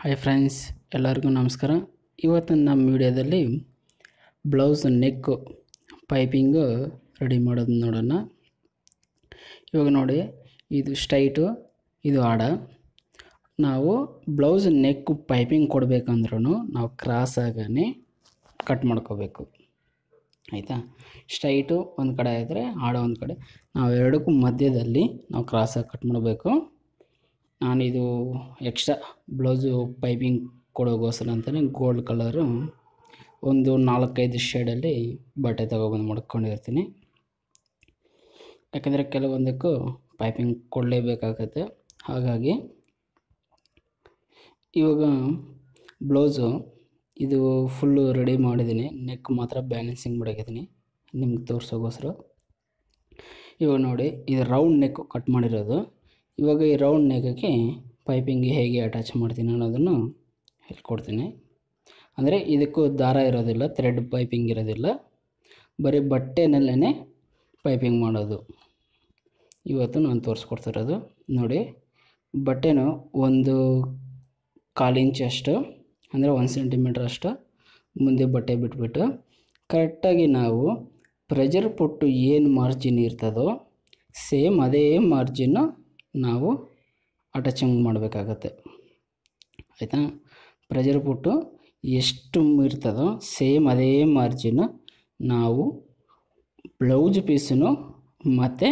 Hi friends ಎಲ್ಲರಿಗೂ ನಮಸ್ಕಾರ. ಇವತ್ತು ನಮ್ಮ ವಿಡಿಯೋದಲ್ಲಿ ಬ್ಲೌಸ್ ನೆಕ್ಕು ಪೈಪಿಂಗು ರೆಡಿ ಮಾಡೋದು ನೋಡೋಣ. ಇವಾಗ ನೋಡಿ, ಇದು ಸ್ಟೈಟು ಇದು ಆಡ ನಾವು ಬ್ಲೌಸ್ ನೆಕ್ಕು ಪೈಪಿಂಗ್ ಕೊಡಬೇಕಂದ್ರೂ ನಾವು ಕ್ರಾಸ್ ಆಗೇ ಕಟ್ ಮಾಡ್ಕೋಬೇಕು. ಆಯಿತಾ? ಸ್ಟೈಟು ಒಂದು ಕಡೆ ಇದ್ದರೆ ಆಡ ಒಂದು ಕಡೆ. ನಾವು ಎರಡಕ್ಕೂ ಮಧ್ಯದಲ್ಲಿ ನಾವು ಕ್ರಾಸಾಗಿ ಕಟ್ ಮಾಡಬೇಕು. ನಾನಿದು ಎಕ್ಸ್ಟ್ರಾ ಬ್ಲೌಸು ಪೈಪಿಂಗ್ ಕೊಡೋಗೋಸ್ಕರ ಅಂತಲೇ ಗೋಲ್ಡ್ ಕಲರು. ಒಂದು ನಾಲ್ಕೈದು ಶೇಡಲ್ಲಿ ಬಟ್ಟೆ ತಗೊಬಂದು ಮಾಡ್ಕೊಂಡಿರ್ತೀನಿ. ಯಾಕಂದರೆ ಕೆಲವೊಂದಕ್ಕೂ ಪೈಪಿಂಗ್ ಕೊಡಲೇಬೇಕಾಗತ್ತೆ. ಹಾಗಾಗಿ ಇವಾಗ ಬ್ಲೌಸು ಇದು ಫುಲ್ಲು ರೆಡಿ ಮಾಡಿದ್ದೀನಿ. ನೆಕ್ ಮಾತ್ರ ಬ್ಯಾಲೆನ್ಸಿಂಗ್ ಮಾಡಿದ್ದೀನಿ ನಿಮ್ಗೆ ತೋರಿಸೋಗೋಸ್ಕರ ಇವಾಗ ನೋಡಿ, ಇದು ರೌಂಡ್ ನೆಕ್ಕು ಕಟ್ ಮಾಡಿರೋದು. ಇವಾಗ ಈ ರೌಂಡ್ ನೆಗಕ್ಕೆ ಪೈಪಿಂಗ್ ಹೇಗೆ ಅಟ್ಯಾಚ್ ಮಾಡ್ತೀನಿ ಅನ್ನೋದನ್ನು ಹೇಳ್ಕೊಡ್ತೀನಿ. ಅಂದರೆ ಇದಕ್ಕೂ ದಾರ ಇರೋದಿಲ್ಲ ಥ್ರೆಡ್ ಪೈಪಿಂಗ್ ಇರೋದಿಲ್ಲ. ಬರೀ ಬಟ್ಟೆನಲ್ಲೇ ಪೈಪಿಂಗ್ ಮಾಡೋದು. ಇವತ್ತು ನಾನು ತೋರಿಸ್ಕೊಡ್ತಿರೋದು ನೋಡಿ. ಬಟ್ಟೆನೂ ಒಂದು ಕಾಲು ಅಷ್ಟು, ಅಂದರೆ ಒಂದು ಸೆಂಟಿಮೀಟ್ರ್ ಅಷ್ಟು ಮುಂದೆ ಬಟ್ಟೆ ಬಿಟ್ಬಿಟ್ಟು ಕರೆಕ್ಟಾಗಿ ನಾವು ಪ್ರೆಜರ್ ಪೊಟ್ಟು ಏನು ಮಾರ್ಜಿನ್ ಇರ್ತದೋ ಸೇಮ್ ಅದೇ ಮಾರ್ಜಿನ್ನು ನಾವು ಅಟ್ಯಾಚಿಂಗ್ ಮಾಡಬೇಕಾಗತ್ತೆ. ಆಯಿತಾ? ಪ್ರೆಜರ್ ಪುಟ್ಟು ಎಷ್ಟು ಇರ್ತದೋ ಸೇಮ್ ಅದೇ ಮಾರ್ಜಿನ್ ನಾವು ಬ್ಲೌಸ್ ಪೀಸನ್ನು ಮತ್ತು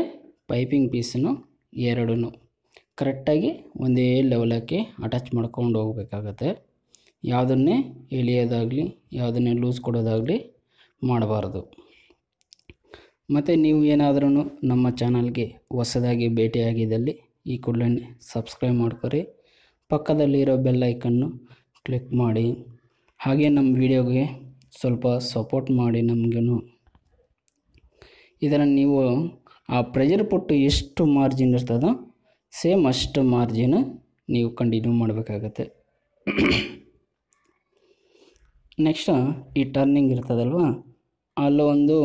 ಪೈಪಿಂಗ್ ಪೀಸನ್ನು ಎರಡೂ ಕರೆಕ್ಟಾಗಿ ಒಂದೇ ಲೆವೆಲಕ್ಕೆ ಅಟ್ಯಾಚ್ ಮಾಡ್ಕೊಂಡು ಹೋಗಬೇಕಾಗತ್ತೆ. ಯಾವುದನ್ನೇ ಎಳೆಯೋದಾಗಲಿ, ಯಾವುದನ್ನೇ ಲೂಸ್ ಕೊಡೋದಾಗಲಿ ಮಾಡಬಾರ್ದು. ಮತ್ತು ನೀವು ಏನಾದ್ರೂ ನಮ್ಮ ಚಾನಲ್ಗೆ ಹೊಸದಾಗಿ ಭೇಟಿಯಾಗಿದ್ದಲ್ಲಿ ಈ ಕೂಡಲೇ ಸಬ್ಸ್ಕ್ರೈಬ್ ಮಾಡ್ಕೊರಿ. ಪಕ್ಕದಲ್ಲಿರೋ ಬೆಲ್ ಐಕನ್ನು ಕ್ಲಿಕ್ ಮಾಡಿ. ಹಾಗೆ ನಮ್ಮ ವಿಡಿಯೋಗೆ ಸ್ವಲ್ಪ ಸಪೋರ್ಟ್ ಮಾಡಿ ನಮಗೂ ಇದನ್ನು ನೀವು ಆ ಪ್ರೆಜರ್ ಪಟ್ಟು ಎಷ್ಟು ಮಾರ್ಜಿನ್ ಇರ್ತದೋ ಸೇಮ್ ಅಷ್ಟು ಮಾರ್ಜಿನ್ ನೀವು ಕಂಟಿನ್ಯೂ ಮಾಡಬೇಕಾಗತ್ತೆ. ನೆಕ್ಸ್ಟ್ ಈ ಟರ್ನಿಂಗ್ ಇರ್ತದಲ್ವ? ಅಲ್ಲೊಂದು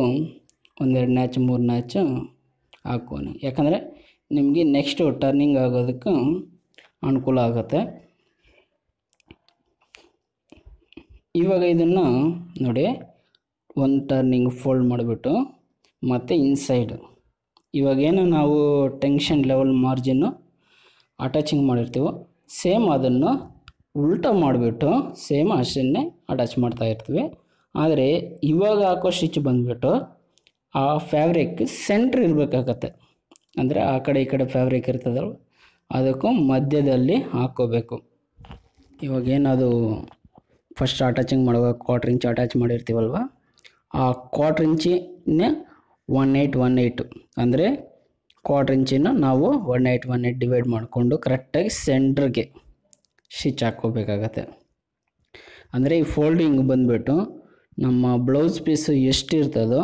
ಒಂದೆರಡು ನ್ಯಾಚ್ ಮೂರು ನ್ಯಾಚ್ ಹಾಕೋಣ. ಯಾಕಂದರೆ ನಿಮಗೆ ನೆಕ್ಸ್ಟ್ ಟರ್ನಿಂಗ್ ಆಗೋದಕ್ಕೆ ಅನುಕೂಲ ಆಗುತ್ತೆ. ಇವಾಗ ಇದನ್ನು ನೋಡಿ ಒಂದು ಟರ್ನಿಂಗ್ ಫೋಲ್ಡ್ ಮಾಡಿಬಿಟ್ಟು ಮತ್ತು ಇನ್ಸೈಡ್ ಇವಾಗೇನು ನಾವು ಟೆನ್ಷನ್ ಲೆವೆಲ್ ಮಾರ್ಜಿನ್ನು ಅಟ್ಯಾಚಿಂಗ್ ಮಾಡಿರ್ತೀವೋ ಸೇಮ್ ಅದನ್ನು ಉಲ್ಟಾ ಮಾಡಿಬಿಟ್ಟು ಸೇಮ್ ಅಷ್ಟನ್ನೇ ಅಟ್ಯಾಚ್ ಮಾಡ್ತಾ ಇರ್ತೀವಿ. ಆದರೆ ಇವಾಗ ಹಾಕೋ ಸ್ಟಿಚ್ ಬಂದುಬಿಟ್ಟು ಆ ಫ್ಯಾಬ್ರಿಕ್ ಸೆಂಟ್ರ್ ಇರಬೇಕಾಗತ್ತೆ. ಅಂದರೆ ಆ ಕಡೆ ಈ ಕಡೆ ಫ್ಯಾಬ್ರಿಕ್ ಇರ್ತದಲ್ಲ, ಅದಕ್ಕೂ ಮಧ್ಯದಲ್ಲಿ ಹಾಕ್ಕೋಬೇಕು. ಇವಾಗ ಏನದು ಫಸ್ಟ್ ಅಟ್ಯಾಚಿಂಗ್ ಮಾಡುವಾಗ ಕ್ವಾಟ್ರ್ ಇಂಚ್ ಅಟ್ಯಾಚ್ ಮಾಡಿರ್ತೀವಲ್ವ? ಆ ಕ್ವಾಟ್ರ್ ಇಂಚಿನೇ ಒನ್ ಏಯ್ಟ್ ಒನ್ ಏಯ್ಟು ಅಂದರೆ ಕ್ವಾಟ್ರ್ ಇಂಚಿನ ನಾವು one eight one eight divide ಮಾಡಿಕೊಂಡು ಕರೆಕ್ಟಾಗಿ ಸೆಂಟ್ರಿಗೆ ಸ್ಟಿಚ್ ಹಾಕ್ಕೋಬೇಕಾಗತ್ತೆ. ಅಂದರೆ ಈ ಫೋಲ್ಡಿಂಗ್ ಬಂದುಬಿಟ್ಟು ನಮ್ಮ ಬ್ಲೌಸ್ ಪೀಸು ಎಷ್ಟಿರ್ತದೋ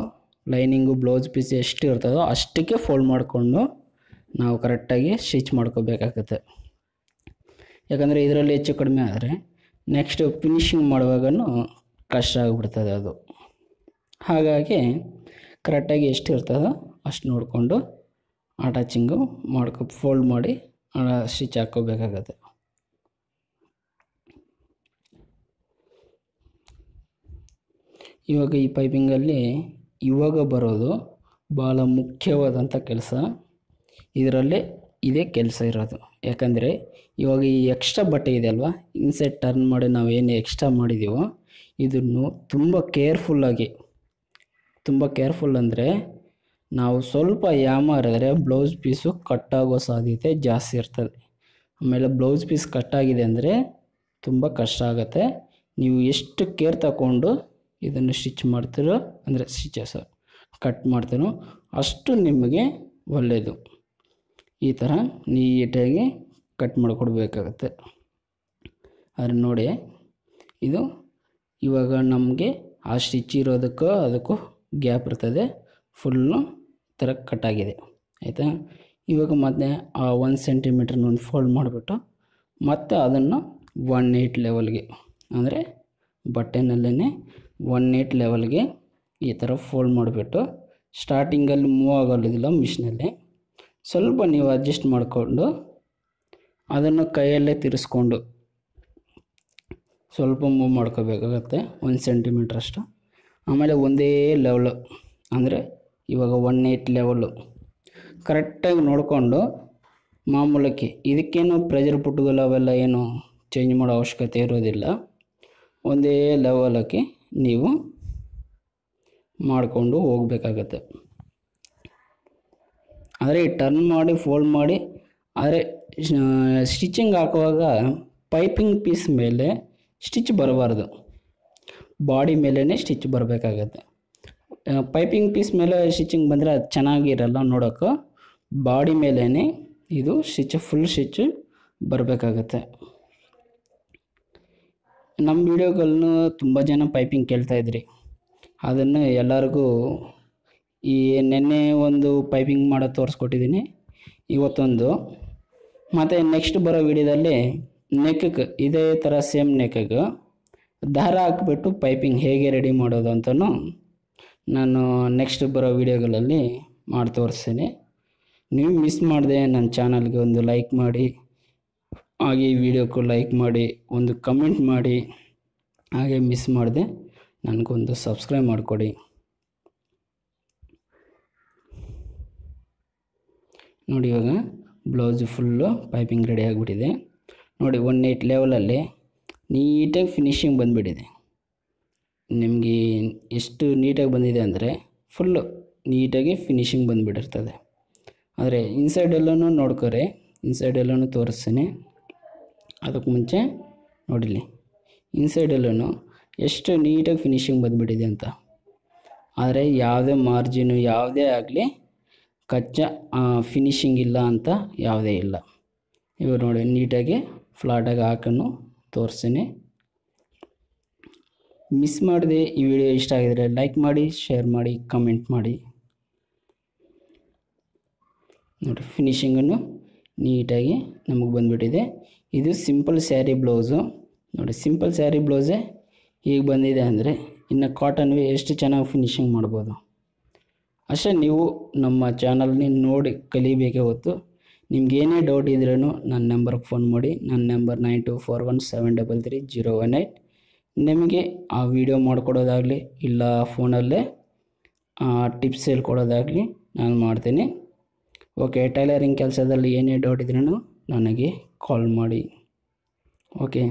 ಲೈನಿಂಗು, ಬ್ಲೌಸ್ ಪೀಸ್ ಎಷ್ಟು ಇರ್ತದೋ ಅಷ್ಟಕ್ಕೆ ಫೋಲ್ಡ್ ಮಾಡಿಕೊಂಡು ನಾವು ಕರೆಕ್ಟಾಗಿ ಸ್ಟಿಚ್ ಮಾಡ್ಕೋಬೇಕಾಗತ್ತೆ. ಯಾಕಂದರೆ ಇದರಲ್ಲಿ ಹೆಚ್ಚು ಕಡಿಮೆ ಆದರೆ ನೆಕ್ಸ್ಟ್ ಫಿನಿಶಿಂಗ್ ಮಾಡುವಾಗ ಕಷ್ಟ ಆಗಿಬಿಡ್ತದೆ ಅದು. ಹಾಗಾಗಿ ಕರೆಕ್ಟಾಗಿ ಎಷ್ಟು ಇರ್ತದೋ ಅಷ್ಟು ನೋಡಿಕೊಂಡು ಅಟ್ಯಾಚಿಂಗು ಮಾಡ್ಕೊ ಫೋಲ್ಡ್ ಮಾಡಿ ಸ್ಟಿಚ್ ಹಾಕ್ಕೋಬೇಕಾಗತ್ತೆ. ಇವಾಗ ಈ ಪೈಪಿಂಗಲ್ಲಿ ಇವಾಗ ಬರೋದು ಭಾಳ ಮುಖ್ಯವಾದಂಥ ಕೆಲಸ. ಇದರಲ್ಲೇ ಇದೇ ಕೆಲಸ ಇರೋದು. ಯಾಕಂದರೆ ಇವಾಗ ಈ ಎಕ್ಸ್ಟ್ರಾ ಬಟ್ಟೆ ಇದೆ ಅಲ್ವಾ? ಇನ್ಸೈಡ್ ಟರ್ನ್ ಮಾಡಿ ನಾವು ಏನು ಎಕ್ಸ್ಟ್ರಾ ಮಾಡಿದ್ದೀವೋ ಇದನ್ನು ತುಂಬ ಕೇರ್ಫುಲ್ಲಾಗಿ ತುಂಬ ಕೇರ್ಫುಲ್ ಅಂದರೆ ನಾವು ಸ್ವಲ್ಪ ಯಾಮಾರಿದ್ರೆ ಬ್ಲೌಸ್ ಪೀಸು ಕಟ್ಟಾಗೋ ಸಾಧ್ಯತೆ ಜಾಸ್ತಿ ಇರ್ತದೆ. ಆಮೇಲೆ ಬ್ಲೌಸ್ ಪೀಸ್ ಕಟ್ಟಾಗಿದೆ ಅಂದರೆ ತುಂಬ ಕಷ್ಟ ಆಗುತ್ತೆ. ನೀವು ಎಷ್ಟು ಕೇರ್ ತಗೊಂಡು ಇದನ್ನು ಸ್ಟಿಚ್ ಮಾಡ್ತಿರೋ, ಅಂದರೆ ಸ್ಟಿಚಸ್ ಕಟ್ ಮಾಡ್ತೀರೋ ಅಷ್ಟು ನಿಮಗೆ ಒಳ್ಳೆಯದು ಈ ಥರ ನೀಟಾಗಿ ಕಟ್ ಮಾಡಿಕೊಡ್ಬೇಕಾಗತ್ತೆ. ಆದರೆ ನೋಡಿ, ಇದು ಇವಾಗ ನಮಗೆ ಆ ಸ್ಟಿಚ್ ಇರೋದಕ್ಕೂ ಅದಕ್ಕೂ ಗ್ಯಾಪ್ ಇರ್ತದೆ. ಫುಲ್ಲು ಥರ ಕಟ್ಟಾಗಿದೆ ಆಯಿತಾ? ಇವಾಗ ಮತ್ತೆ ಆ ಒಂದು ಸೆಂಟಿಮೀಟ್ರನ್ನ ಒಂದು ಫೋಲ್ಡ್ ಮಾಡಿಬಿಟ್ಟು ಮತ್ತೆ ಅದನ್ನು ಒನ್ ಏಯ್ಟ್ ಲೆವೆಲ್ಗೆ ಅಂದರೆ ಬಟ್ಟೆನಲ್ಲೇ ಒನ್ ಏಯ್ಟ್ ಲೆವೆಲ್ಗೆ ಈ ಥರ ಫೋಲ್ಡ್ ಮಾಡಿಬಿಟ್ಟು ಸ್ಟಾರ್ಟಿಂಗಲ್ಲಿ ಮೂವ್ ಆಗೋದಿಲ್ಲ ಮಿಷಿನಲ್ಲಿ. ಸ್ವಲ್ಪ ನೀವು ಅಡ್ಜಸ್ಟ್ ಮಾಡಿಕೊಂಡು ಅದನ್ನು ಕೈಯಲ್ಲೇ ತಿರ್ಸ್ಕೊಂಡು ಸ್ವಲ್ಪ ಮೂವ್ ಮಾಡ್ಕೋಬೇಕಾಗತ್ತೆ, ಒಂದು ಸೆಂಟಿಮೀಟ್ರ್ ಅಷ್ಟು. ಆಮೇಲೆ ಒಂದೇ ಲೆವೆಲು, ಅಂದರೆ ಇವಾಗ ಒನ್ ಏಯ್ಟ್ ಲೆವೆಲು. ಕರೆಕ್ಟಾಗಿ ನೋಡಿಕೊಂಡು ಮಾಮೂಲಕ್ಕೆ ಇದಕ್ಕೇನು ಪ್ರೆಷರ್ ಪುಟ್ಟುಗಳು ಅವೆಲ್ಲ ಏನು ಚೇಂಜ್ ಮಾಡೋ ಅವಶ್ಯಕತೆ ಇರೋದಿಲ್ಲ. ಒಂದೇ ಲೆವೆಲಕ್ಕೆ ನೀವು ಮಾಡಿಕೊಂಡು ಹೋಗಬೇಕಾಗತ್ತೆ. ಆದರೆ ಟರ್ನ್ ಮಾಡಿ ಫೋಲ್ಡ್ ಮಾಡಿ, ಆದರೆ ಸ್ಟಿಚಿಂಗ್ ಹಾಕುವಾಗ ಪೈಪಿಂಗ್ ಪೀಸ್ ಮೇಲೆ ಸ್ಟಿಚ್ ಬರಬಾರ್ದು. ಬಾಡಿ ಮೇಲೇ ಸ್ಟಿಚ್ ಬರಬೇಕಾಗತ್ತೆ. ಪೈಪಿಂಗ್ ಪೀಸ್ ಮೇಲೆ ಸ್ಟಿಚಿಂಗ್ ಬಂದರೆ ಅದು ಚೆನ್ನಾಗಿರಲ್ಲ ನೋಡೋಕ್ಕೆ ಬಾಡಿ ಮೇಲೇ ಇದು ಸ್ಟಿಚ್ ಫುಲ್ ಸ್ಟಿಚ್ ಬರಬೇಕಾಗತ್ತೆ. ನಮ್ಮ ವೀಡಿಯೋಗಳನ್ನು ತುಂಬ ಜನ ಪೈಪಿಂಗ್ ಕೇಳ್ತಾಯಿದ್ರಿ ಅದನ್ನು ಎಲ್ಲರಿಗೂ ಈ ನಿನ್ನೆ ಒಂದು ಪೈಪಿಂಗ್ ಮಾಡೋದು ತೋರಿಸ್ಕೊಟ್ಟಿದ್ದೀನಿ ಇವತ್ತೊಂದು. ಮತ್ತು ನೆಕ್ಸ್ಟ್ ಬರೋ ವಿಡಿಯೋದಲ್ಲಿ ನೆಕ್ಗೆ ಇದೇ ಥರ ಸೇಮ್ ನೆಕ್ಕಗೆ ದಾರ ಹಾಕ್ಬಿಟ್ಟು ಪೈಪಿಂಗ್ ಹೇಗೆ ರೆಡಿ ಮಾಡೋದು ಅಂತಲೂ ನಾನು ನೆಕ್ಸ್ಟ್ ಬರೋ ವಿಡಿಯೋಗಳಲ್ಲಿ ಮಾಡಿ ತೋರಿಸ್ತೀನಿ. ನೀವು ಮಿಸ್ ಮಾಡಿದೆ ನನ್ನ ಚಾನಲ್ಗೆ ಒಂದು ಲೈಕ್ ಮಾಡಿ. ಹಾಗೆ ಈ ವಿಡಿಯೋಕ್ಕೂ ಲೈಕ್ ಮಾಡಿ, ಒಂದು ಕಮೆಂಟ್ ಮಾಡಿ, ಹಾಗೆ ಮಿಸ್ ಮಾಡಿದೆ, ನನಗೊಂದು ಸಬ್ಸ್ಕ್ರೈಬ್ ಮಾಡಿಕೊಡಿ. ನೋಡಿ ಇವಾಗ ಬ್ಲೌಸ್ ಫುಲ್ಲು ಪೈಪಿಂಗ್ ರೆಡಿ ಆಗಿಬಿಟ್ಟಿದೆ. ನೋಡಿ ಒನ್ ಏಯ್ಟ್ ಲೆವೆಲಲ್ಲಿ ನೀಟಾಗಿ ಫಿನಿಶಿಂಗ್ ಬಂದುಬಿಟ್ಟಿದೆ. ನಿಮಗೆ ಎಷ್ಟು ನೀಟಾಗಿ ಬಂದಿದೆ ಅಂದರೆ ಫುಲ್ಲು ನೀಟಾಗಿ ಫಿನಿಶಿಂಗ್ ಬಂದುಬಿಟ್ಟಿರ್ತದೆ. ಆದರೆ ಇನ್ಸೈಡ್ ಎಲ್ಲನೂ ನೋಡ್ಕೊರೆ ಇನ್ಸೈಡ್ ಎಲ್ಲನೂ ತೋರಿಸ್ತೀನಿ. ಅದಕ್ಕೆ ಮುಂಚೆ ನೋಡಿಲಿ ಇನ್ಸೈಡಲ್ಲೂ ಎಷ್ಟು ನೀಟಾಗಿ ಫಿನಿಶಿಂಗ್ ಬಂದುಬಿಟ್ಟಿದೆ ಅಂತ. ಆದರೆ ಯಾವುದೇ ಮಾರ್ಜಿನು ಯಾವುದೇ ಆಗಲಿ ಕಚ್ಚಾ ಫಿನಿಶಿಂಗ್ ಇಲ್ಲ ಅಂತ ಯಾವುದೇ ಇಲ್ಲ. ಇವರು ನೋಡಿ, ನೀಟಾಗಿ ಫ್ಲಾಟಾಗಿ ಹಾಕನ್ನು ತೋರಿಸ್ತೀನಿ. ಮಿಸ್ ಮಾಡಿದೆ ಈ ವಿಡಿಯೋ ಇಷ್ಟ ಆಗಿದರೆ ಲೈಕ್ ಮಾಡಿ ಶೇರ್ ಮಾಡಿ ಕಮೆಂಟ್ ಮಾಡಿ. ನೋಡಿ ಫಿನಿಶಿಂಗನ್ನು ನೀಟಾಗಿ ನಮಗೆ ಬಂದುಬಿಟ್ಟಿದೆ. ಇದು ಸಿಂಪಲ್ ಸ್ಯಾರಿ ಬ್ಲೌಸು ನೋಡಿ ಸಿಂಪಲ್ ಸ್ಯಾರಿ ಬ್ಲೌಸೇ ಈಗ ಬಂದಿದೆ ಅಂದರೆ ಇನ್ನು ಕಾಟನ್ವಿ ಎಷ್ಟು ಚೆನ್ನಾಗಿ ಫಿನಿಶಿಂಗ್ ಮಾಡ್ಬೋದು. ಅಷ್ಟೇ, ನೀವು ನಮ್ಮ ಚಾನಲ್ನೇ ನೋಡಿ ಕಲಿಬೇಕೇ ಹೊತ್ತು ನಿಮ್ಗೆ ಏನೇ ಡೌಟ್ ಇದ್ರೂ ನನ್ನ ನಂಬರ್ಗೆ ಫೋನ್ ಮಾಡಿ. ನನ್ನ number nine two four one seven double three zero one eight ನಿಮಗೆ ಆ ವಿಡಿಯೋ ಮಾಡಿಕೊಡೋದಾಗಲಿ, ಇಲ್ಲ ಫೋನಲ್ಲೇ ಟಿಪ್ಸ್ ಹೇಳ್ಕೊಡೋದಾಗಲಿ, ನಾನು ಮಾಡ್ತೀನಿ. ಓಕೆ ಟೈಲರಿಂಗ್ ಕೆಲಸದಲ್ಲಿ ಏನೇ ಡೌಟ್ ಇದ್ರೂ ನನಗೆ ಕಾಲ್ ಮಾಡಿ. ಓಕೆ.